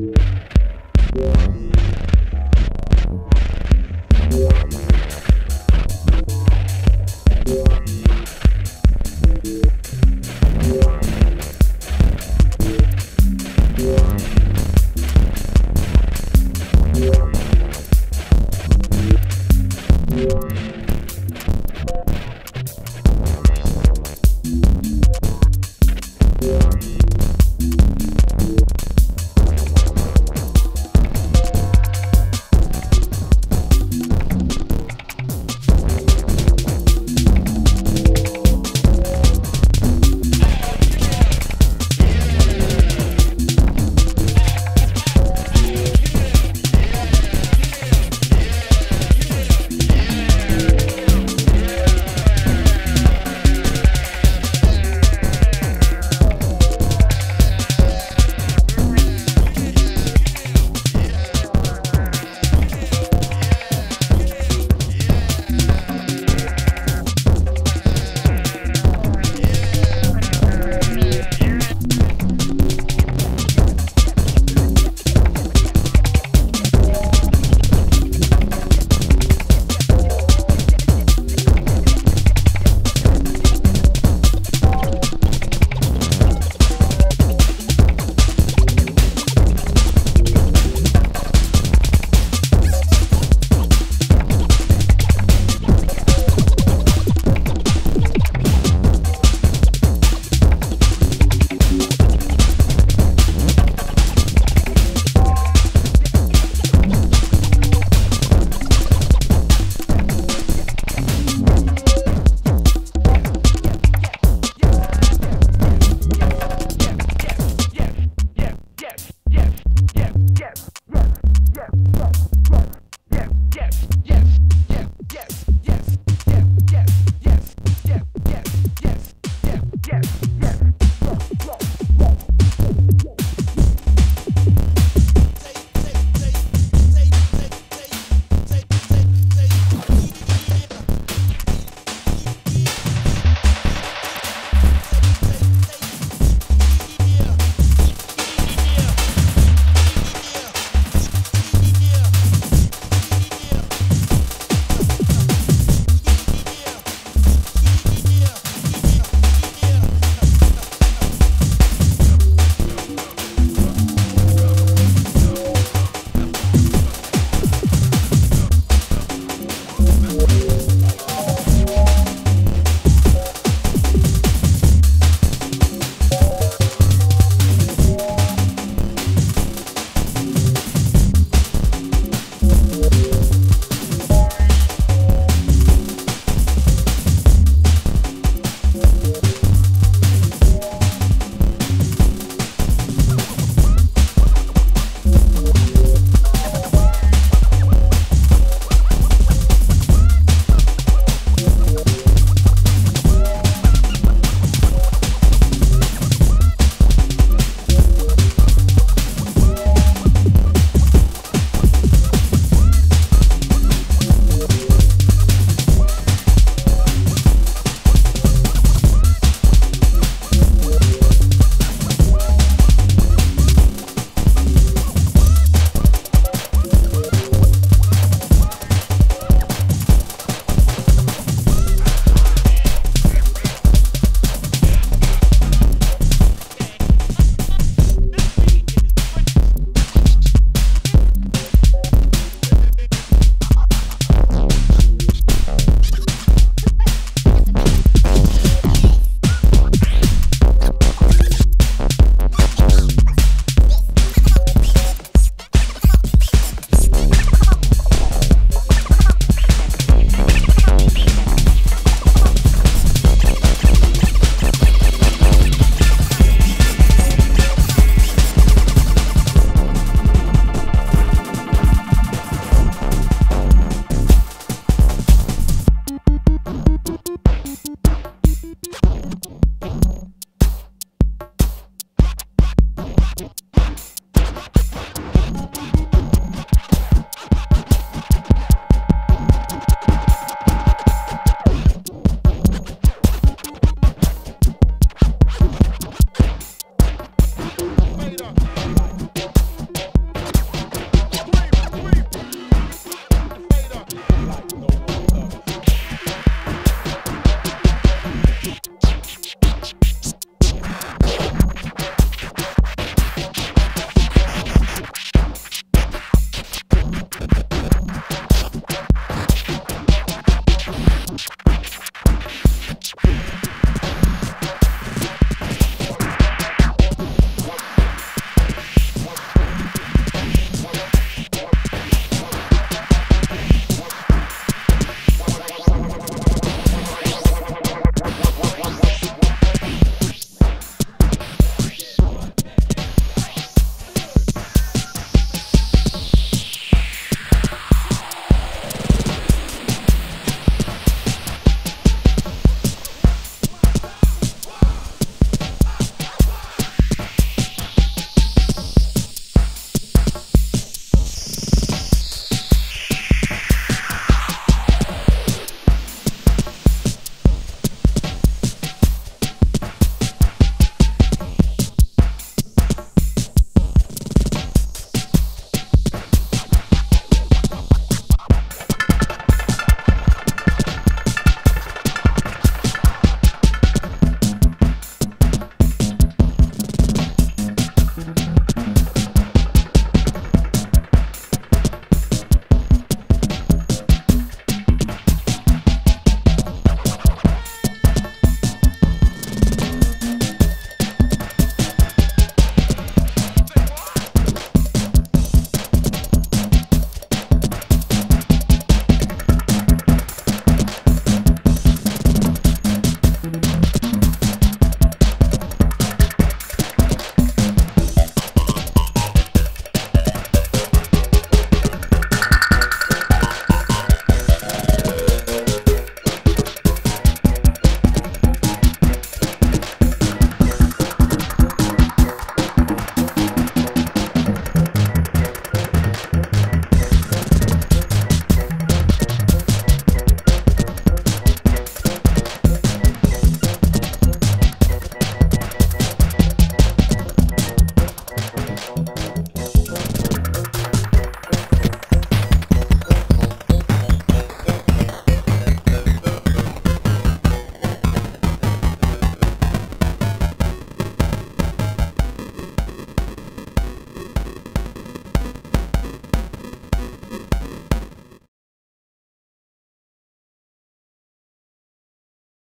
Yeah.